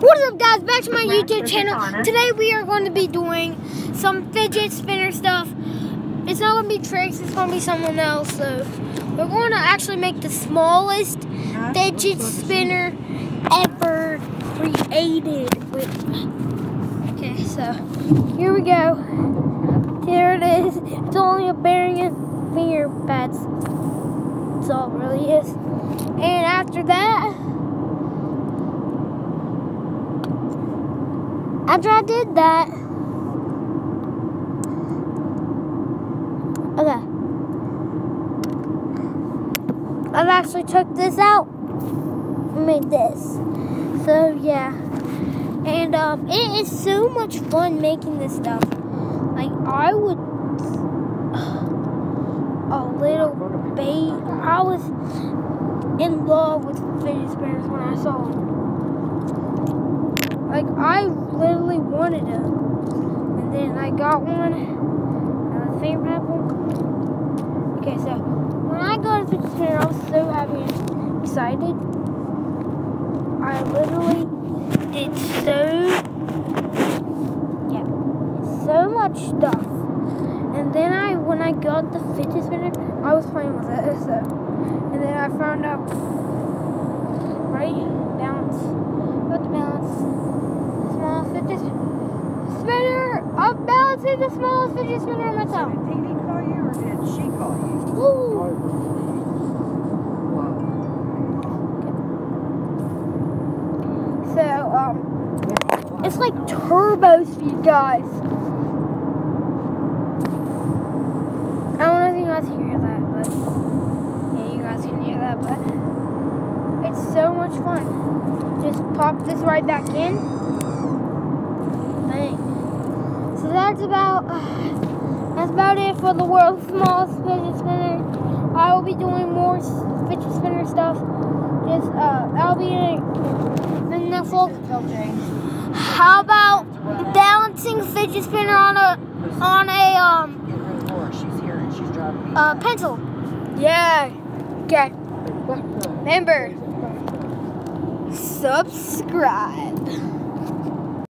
What is up guys, back to my YouTube channel. Today we are going to be doing some fidget spinner stuff. It's not going to be tricks, it's going to be someone else. So we're going to actually make the smallest fidget spinner ever created. Okay, so here we go. There it is. It's only a bearing and finger pads. That's all it really is. And after that, after I did that, okay, I've actually took this out made this. So yeah, and um, it is so much fun making this stuff. Like I would a little baby. I was in love with fidget spinners when I saw them. Like I literally wanted them, and then I got one. And the apple. Okay, so when I got a fidget spinner, I was so happy and excited. I literally did so yeah, so much stuff. And then I, when I got the fidget spinner, I was playing with it. So, and then I found out, right, balance, got the balance, the fidget spinner. I'm balancing the smallest fidget spinner on myself. Did Dee Dee call you or did she call you? Woo! So, um, it's like turbo speed, guys. I don't know if you guys hear that, but yeah, you guys can hear that, but it's so much fun. Just pop this right back in. So that's about that's about it for the world's smallest fidget spinner. I will be doing more fidget spinner stuff. Just uh, I'll be in the next vlog. How about balancing fidget spinner on a on a um Get her floor. She's here and she's driving me. uh pencil? Yeah. Okay. Remember, subscribe.